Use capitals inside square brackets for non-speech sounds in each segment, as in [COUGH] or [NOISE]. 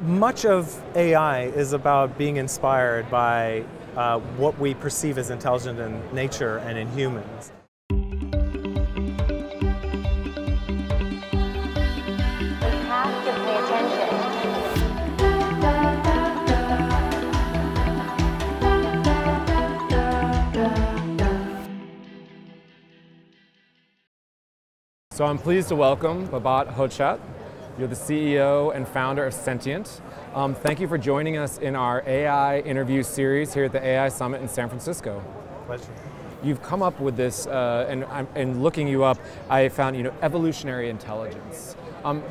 Much of AI is about being inspired by uh, what we perceive as intelligent in nature and in humans. So I'm pleased to welcome Babak Hodjat. You're the CEO and founder of Sentient. Um, thank you for joining us in our AI interview series here at the AI Summit in San Francisco. Pleasure. You've come up with this, uh, and, and looking you up, I found you know evolutionary intelligence. Um,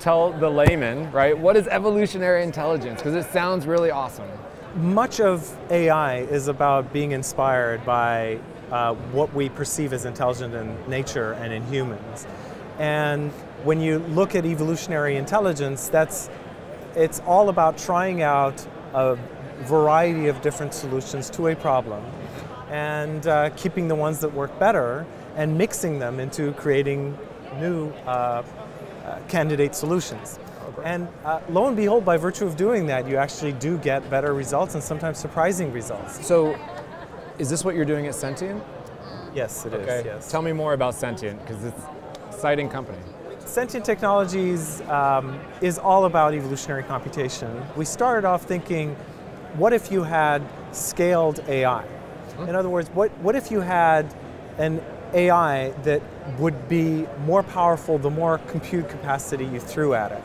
tell the layman, right? What is evolutionary intelligence? Because it sounds really awesome. Much of AI is about being inspired by uh, what we perceive as intelligent in nature and in humans. And when you look at evolutionary intelligence, that's it's all about trying out a variety of different solutions to a problem and uh, keeping the ones that work better and mixing them into creating new uh, uh, candidate solutions. And uh, lo and behold, by virtue of doing that, you actually do get better results and sometimes surprising results. So, is this what you're doing at Sentient? Yes, it is. Okay. Yes. Tell me more about Sentient because it's an exciting company. Sentient Technologies um, is all about evolutionary computation. We started off thinking, what if you had scaled AI? In other words, what, what if you had an AI that would be more powerful the more compute capacity you threw at it?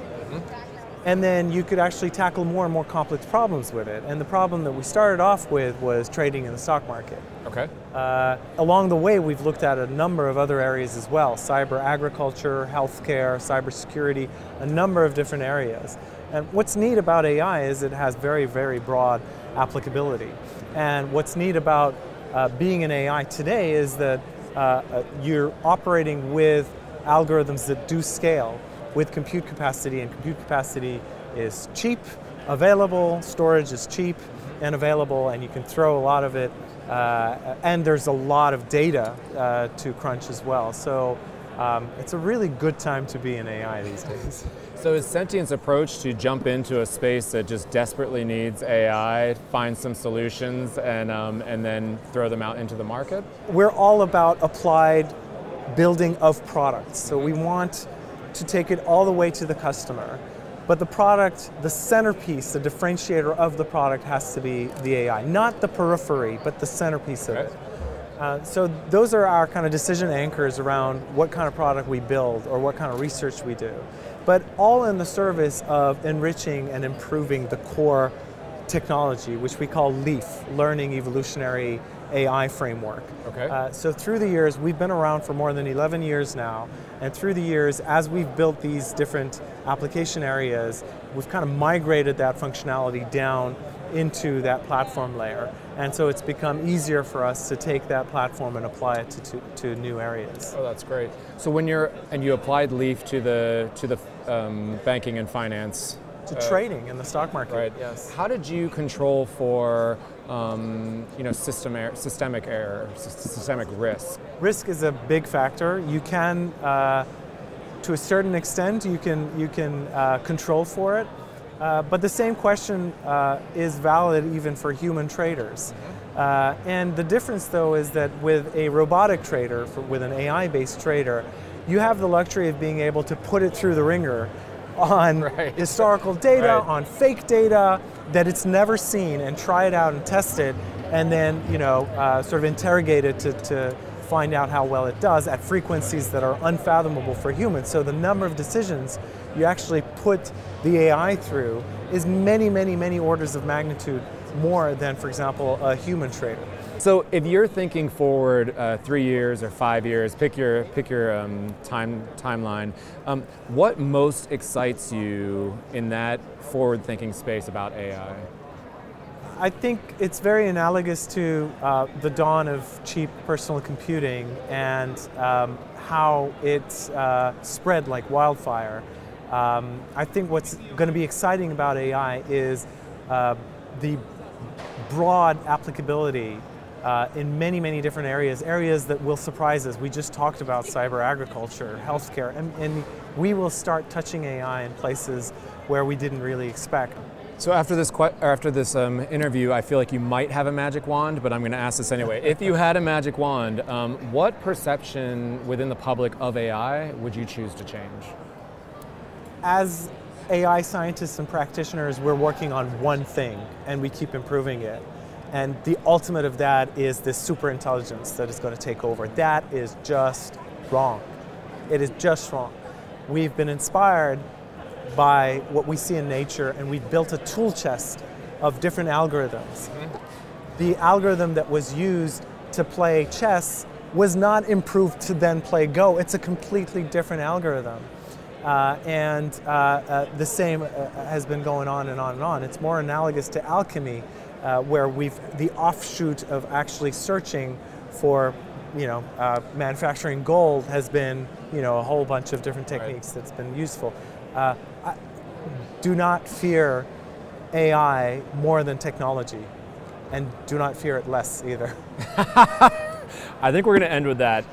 And then you could actually tackle more and more complex problems with it. And the problem that we started off with was trading in the stock market. Okay. Uh, along the way, we've looked at a number of other areas as well cyber agriculture, healthcare, cybersecurity, a number of different areas. And what's neat about AI is it has very, very broad applicability. And what's neat about uh, being an AI today is that uh, uh, you're operating with algorithms that do scale with compute capacity, and compute capacity is cheap, available, storage is cheap and available, and you can throw a lot of it uh, and there's a lot of data uh, to crunch as well. So um, it's a really good time to be in AI these days. So is Sentient's approach to jump into a space that just desperately needs AI, find some solutions, and um, and then throw them out into the market? We're all about applied building of products. So we want to take it all the way to the customer. But the product, the centerpiece, the differentiator of the product has to be the AI, not the periphery, but the centerpiece of Okay. it. Uh, so those are our kind of decision anchors around what kind of product we build or what kind of research we do. But all in the service of enriching and improving the core technology, which we call LEAF, Learning Evolutionary AI Framework. Okay. Uh, so through the years, we've been around for more than 11 years now, and through the years, as we've built these different application areas, we've kind of migrated that functionality down into that platform layer. And so it's become easier for us to take that platform and apply it to, to, to new areas. Oh, that's great. So when you're and you applied Leaf to the to the um, banking and finance. To uh, trading in the stock market, Right. yes. How did you control for um, you know system er- systemic error, sys- systemic risk? Risk is a big factor. You can, uh, to a certain extent, you can you can uh, control for it, uh, but the same question uh, is valid even for human traders. Uh, and the difference, though, is that with a robotic trader, for, with an AI-based trader, you have the luxury of being able to put it through the wringer on [LAUGHS] Right. historical data, Right. on fake data that it's never seen, and try it out and test it, and then you know uh, sort of interrogate it to, to find out how well it does at frequencies that are unfathomable for humans. So the number of decisions you actually put the AI through is many, many, many orders of magnitude more than, for example, a human trader. So if you're thinking forward uh, three years or five years, pick your pick your um, time timeline. Um, what most excites you in that forward-thinking space about AI? I think it's very analogous to uh, the dawn of cheap personal computing and um, how it uh, spread like wildfire. Um, I think what's going to be exciting about AI is uh, the broad applicability uh, in many, many different areas, areas that will surprise us. We just talked about cyber agriculture, healthcare, and, and we will start touching AI in places where we didn't really expect. So after this after this um, interview, I feel like you might have a magic wand, but I'm going to ask this anyway. if you had a magic wand, um, what perception within the public of AI would you choose to change? As AI scientists and practitioners, we're working on one thing, and we keep improving it. And the ultimate of that is this super intelligence that is going to take over. That is just wrong. It is just wrong. We've been inspired by what we see in nature, and we've built a tool chest of different algorithms. The algorithm that was used to play chess was not improved to then play Go. It's a completely different algorithm. Uh, and uh, uh, the same uh, has been going on and on and on. It's more analogous to alchemy, uh, where we've the offshoot of actually searching for, you know, uh, manufacturing gold has been, you know, a whole bunch of different techniques that's been useful. Uh, I, do not fear AI more than technology, and do not fear it less either. [LAUGHS] I think we're going to end with that.